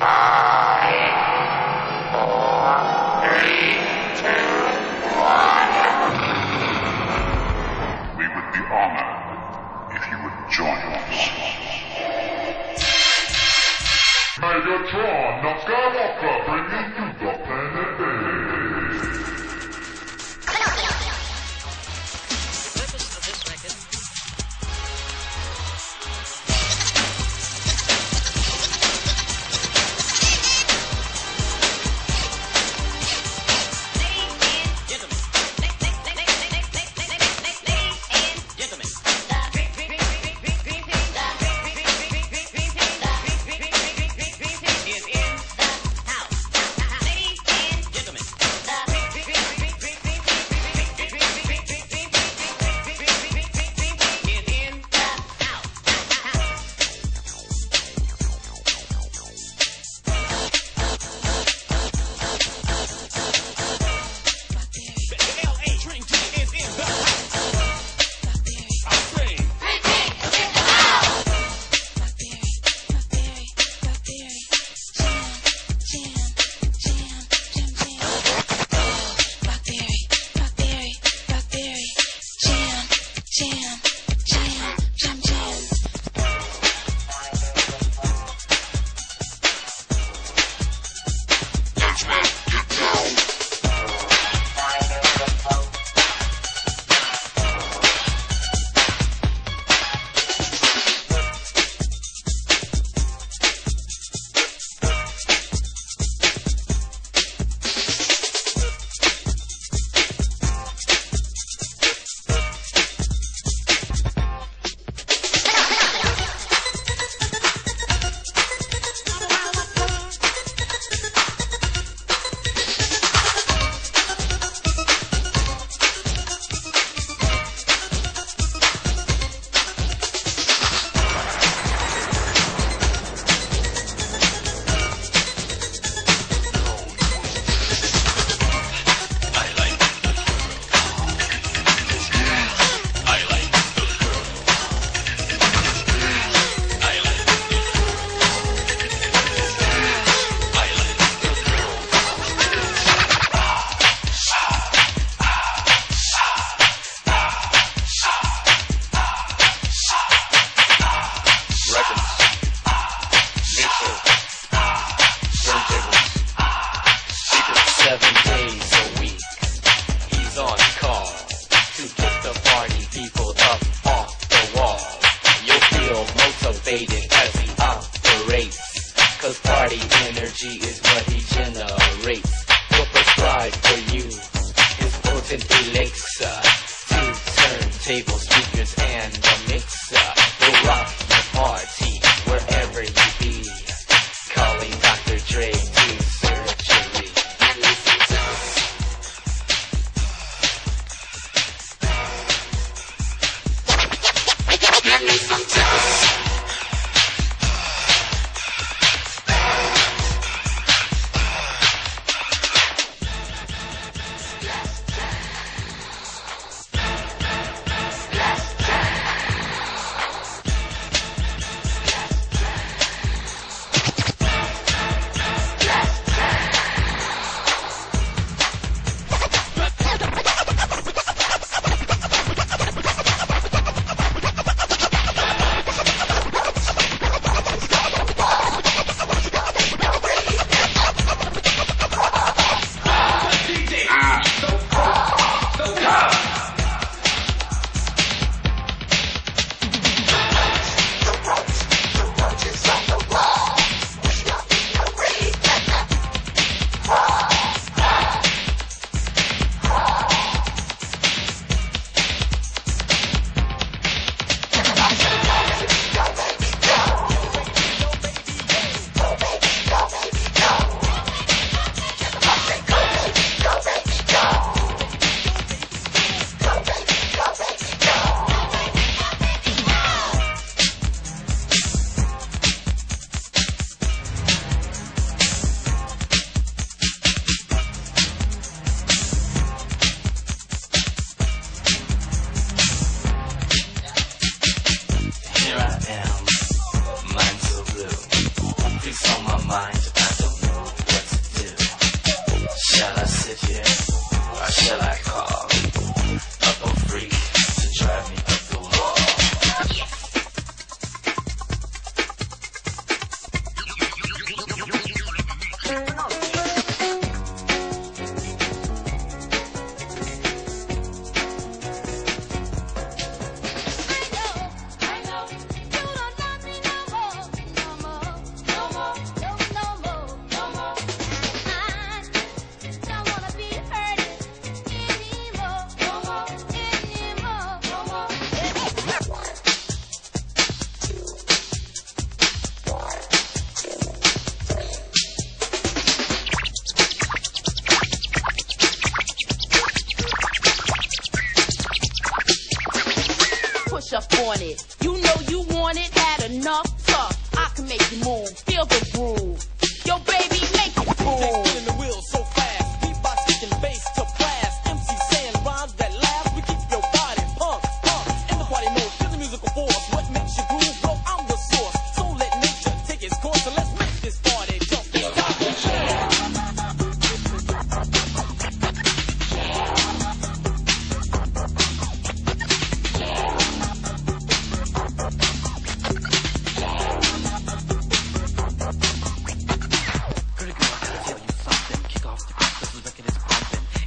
We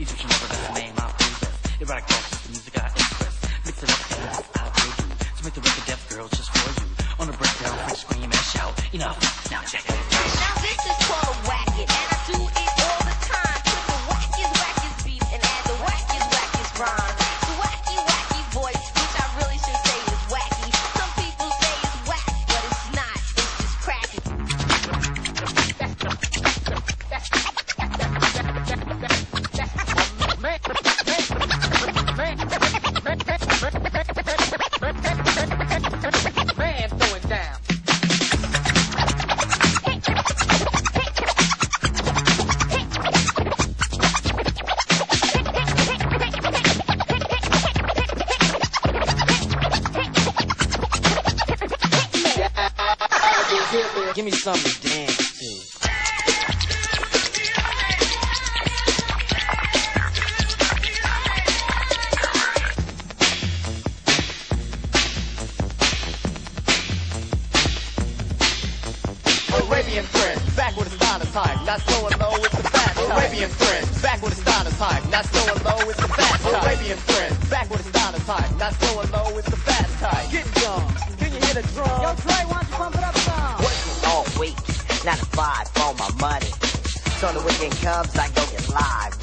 Egyptian Lover got a name, I'll prove it. Erotic dance is the music I express. Mix it up, guys, I'll do. To make the record deaf Girls, just for you. On a breakdown, freak scream and shout. Enough, now check it Not slowing low, it's the fast type. Arabian Prince, back with a style is high. Not slowing low, it's the fast type. Arabian Prince, back with a style is high. Not slowing low, it's the fast type. Get young, can you hear the drum? Yo, Trey, why don't you pump it up some? Working all week, not a five for my money. So the weekend comes, I go get live.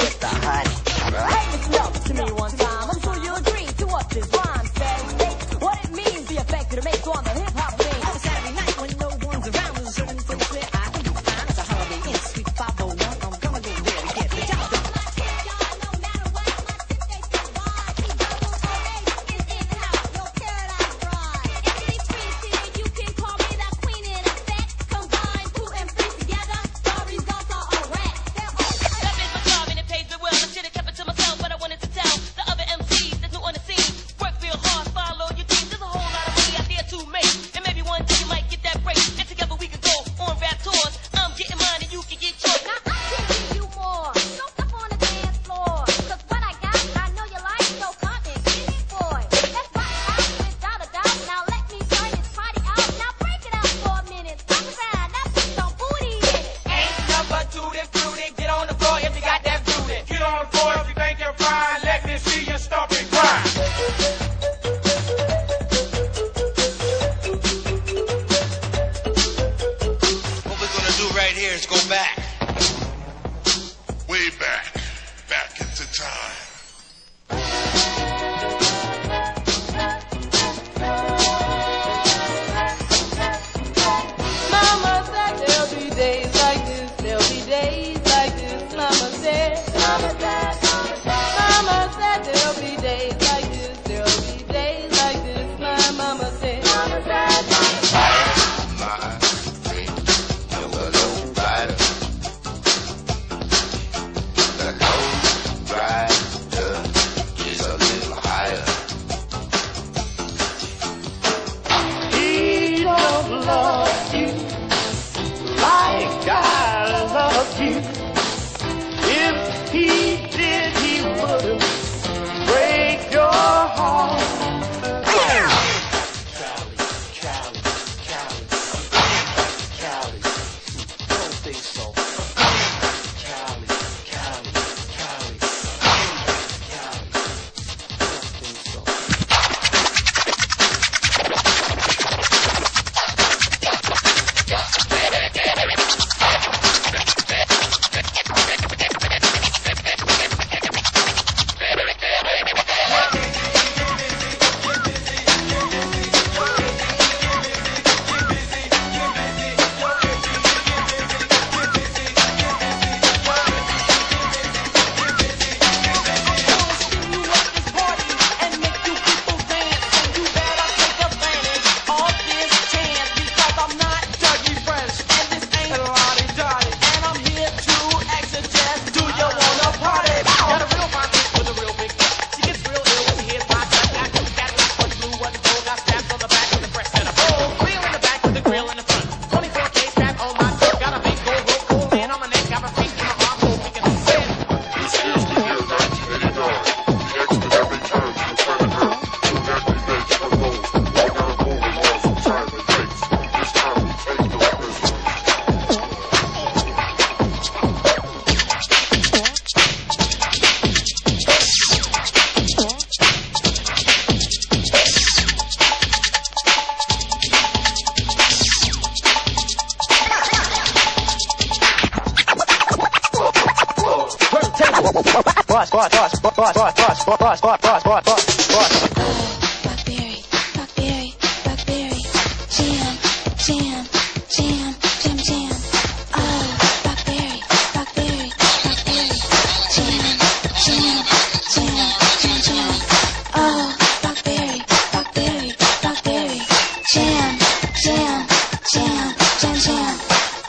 Jam, jam, jam.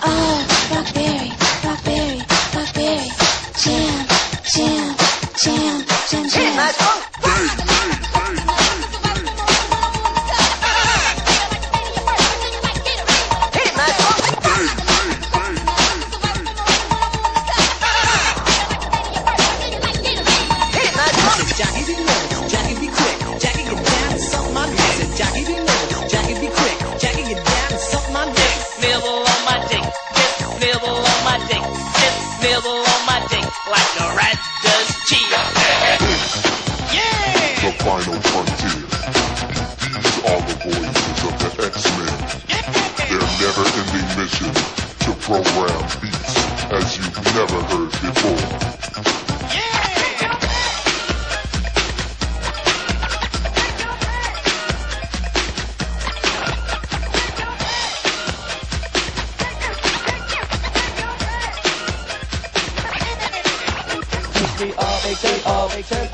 Oh, make it all make sense.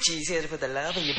Coochie's here the love in your